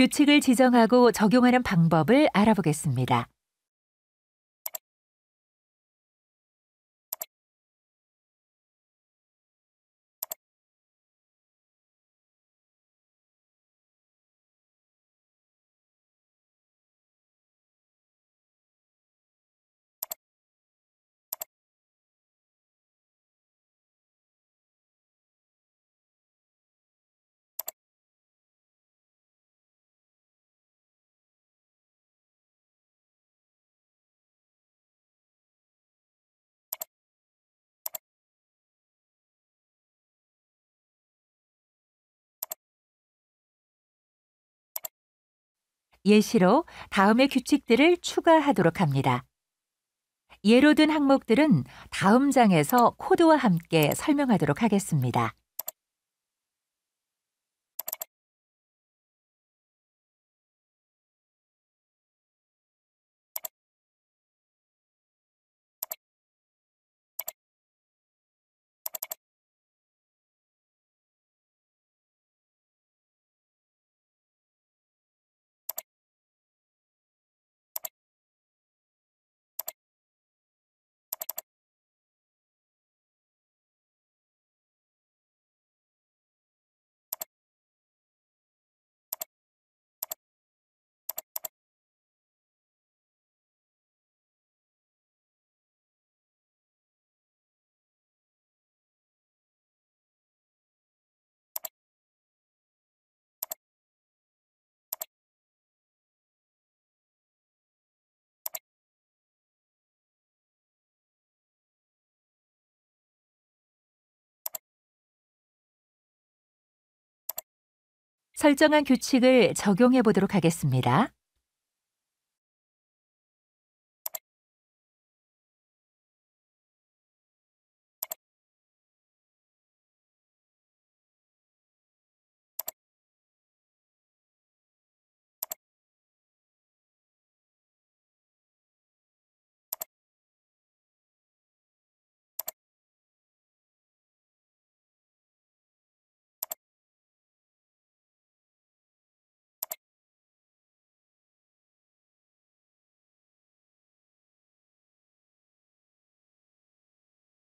규칙을 지정하고 적용하는 방법을 알아보겠습니다. 예시로 다음의 규칙들을 추가하도록 합니다. 예로 든 항목들은 다음 장에서 코드와 함께 설명하도록 하겠습니다. 설정한 규칙을 적용해 보도록 하겠습니다.